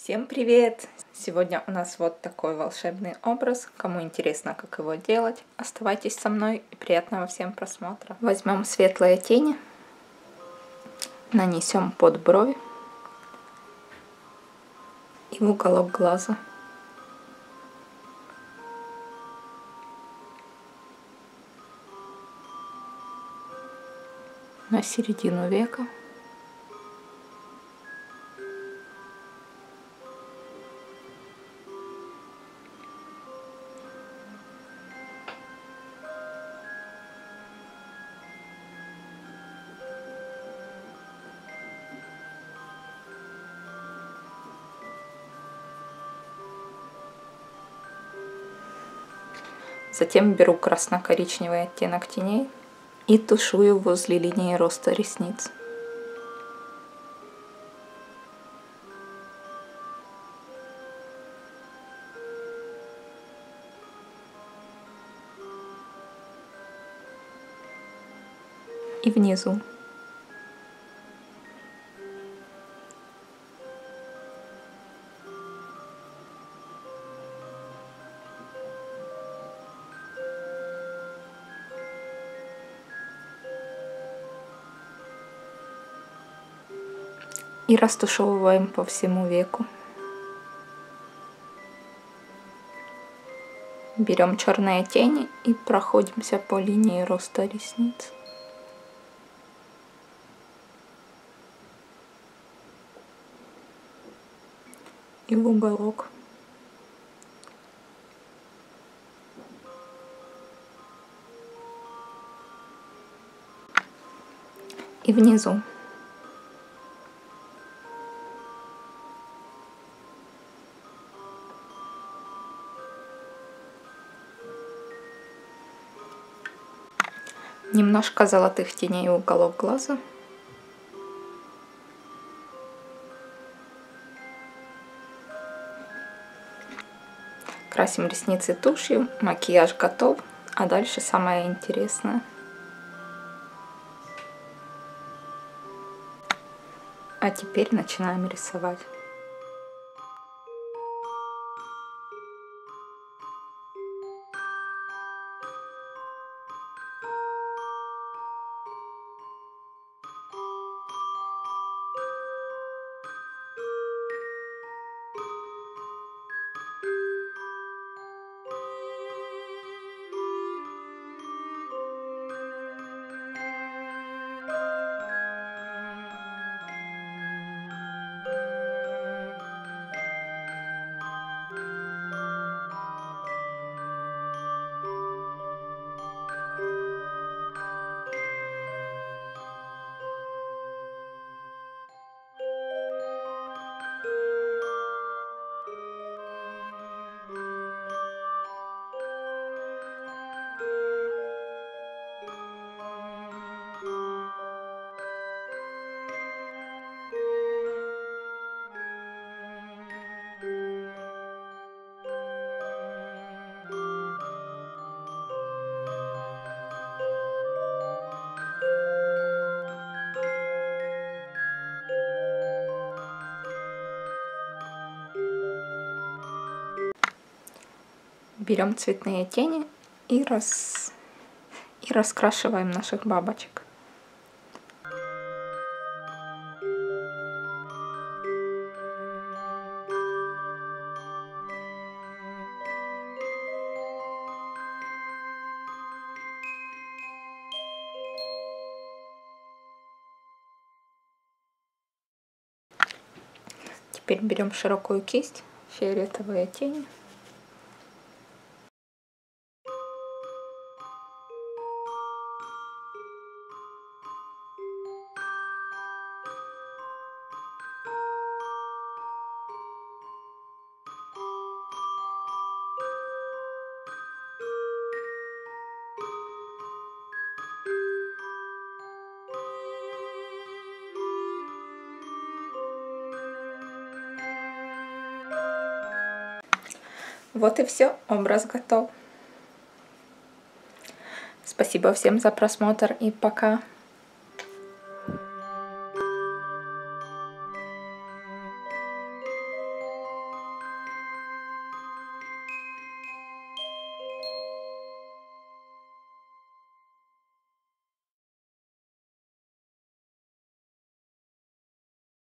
Всем привет! Сегодня у нас вот такой волшебный образ. Кому интересно, как его делать, оставайтесь со мной и приятного всем просмотра. Возьмем светлые тени, нанесем под брови и в уголок глаза. На середину века. Затем беру красно-коричневый оттенок теней и тушую возле линии роста ресниц. И внизу. И растушевываем по всему веку. Берем черные тени и проходимся по линии роста ресниц. И в уголок. И внизу. Немножко золотых теней в уголок глаза. Красим ресницы тушью, макияж готов, а дальше самое интересное. А теперь начинаем рисовать. Берем цветные тени и, рас... и раскрашиваем наших бабочек. Теперь берем широкую кисть, фиолетовые тени. Вот и все, образ готов. Спасибо всем за просмотр и пока.